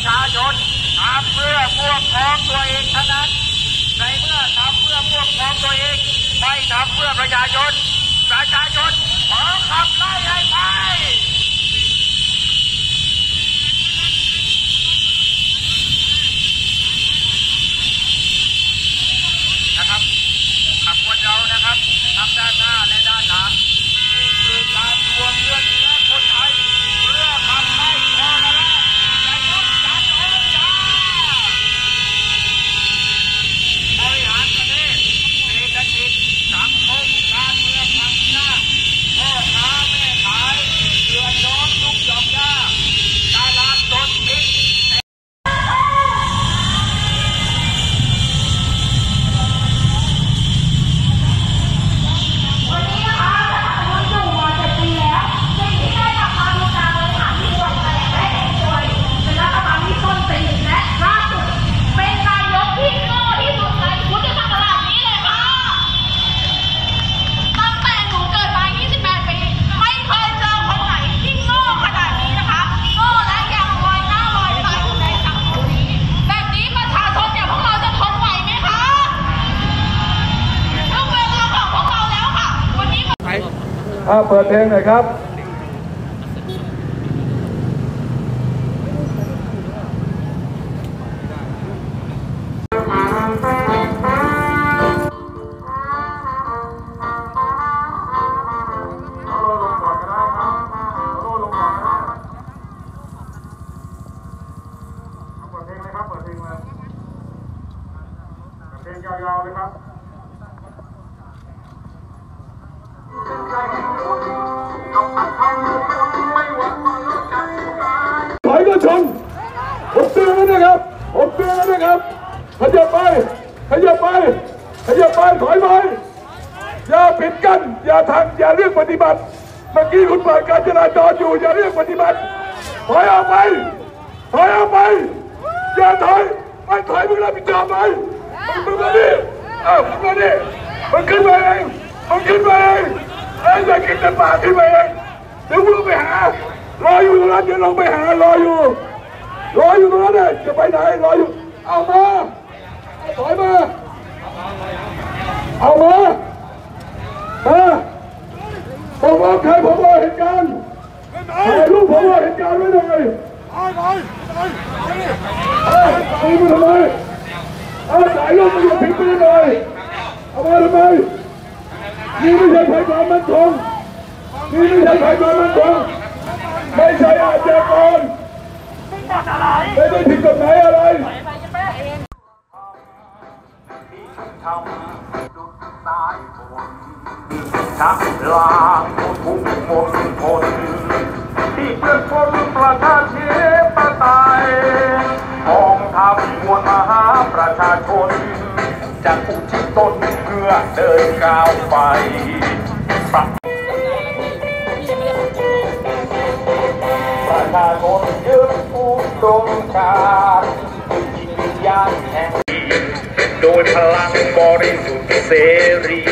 ประชาชนทำเพื่อพวกพ้องตัวเองเท่านั้น ในเมื่อทำเพื่อพวกพ้องตัวเอง ไม่ทำเพื่อประชาชน ประชาชนขอขับไล่ให้ไป นะครับขับคนเรานะครับทั้งด้านหน้าและด้านหลังนี่คือการรวมเลือดเนื้อคนไทยเพื่อขับไล่ทรราชนายกจันทร์โอชาบริหารประเทศเศรษฐกิจสังคมการเมืองทางชาติพ่อค้าแม่ขายเดือดร้อนทุกหย่อมย่าตลาดสดปิด วันนี้นะคะคุณอยู่มาเจ็ดปีแล้วสิ่งที่ได้รับความรู้จักเลยค่ะที่ส่งแสดงได้เห็นตัวเป็นรัฐบาลที่ต้นตีนและล่าสุดเป็นนายกที่โง่ที่สุดในพุทธศักราชนี้เลยค่ะ ตั้งแต่หนูเกิดมา 28 ปี ไม่เคยเจอคนไหนที่โง่ขนาดนี้นะคะ โง่และยังลอยหน้าลอยตาอยู่ในสังคมนี้ แบบนี้ประชาชนอย่างพวกเราจะทนไหวไหมคะถึงเวลาของพวกเราแล้วค่ะ วันนี้ อ่าเปิดเพลงหน่อยครับเปิดเพลงเลยครับเปิดเพลงเลยเพลงยาวๆเลยครับ ถอยก็ชนผมเตือนแล้วนะครับผมเตือนแล้วนะครับขยับไปขยับไปขยับไปถอยไปอย่าปิดกันอย่าทางอย่าเรื่องปฏิบัติเมื่อกี้คุณเปิดการจราจรอยู่อย่าเรื่องปฏิบัติถอยออกไปถอยออกไปอย่าถอยไม่ถอยมึงรับผิดชอบไหมมึงมาดิเอ้ามึงมาดิมึงขึ้นมาเองมึงขึ้นมาเอง อ้ยอย่ากินแต่ปากขึ้นมาเองเดี๋ยวกูลงไปหารออยู่ตรงนั้นเดี๋ยวลงไปหารออยู่รออยู่ตรงนั้นเลยจะไปไหนรออยู่ เอามาถอยมาเอามามาผมว่าใครผมว่าเหตุการณ์ถ่ายรูปผมว่าเหตุการณ์ไว้หน่อยเอาเอามาทำไมเอาถ่ายรูปมาอยู่พิมพ์ไปหน่อยเอามาทำไม นี่ไม่ใช่ภัยความมั่นคงนี่ไม่ใช่ภัยความมั่นคงไม่ใช่อาชญากรไม่ได้ผิดกฎหมายอะไรทำดุดสายฝนชักลางทุกมนทนที่เพื่อนคนประชาธิปไตยกองทัพมวลมหาประชาชน จากอุทิศตนเพื่อเดินก้าวไปประประชาชนยึดผู้ตรงการจิตวิญญาณแห่งโดยพลังบริสุทธิ์เสรี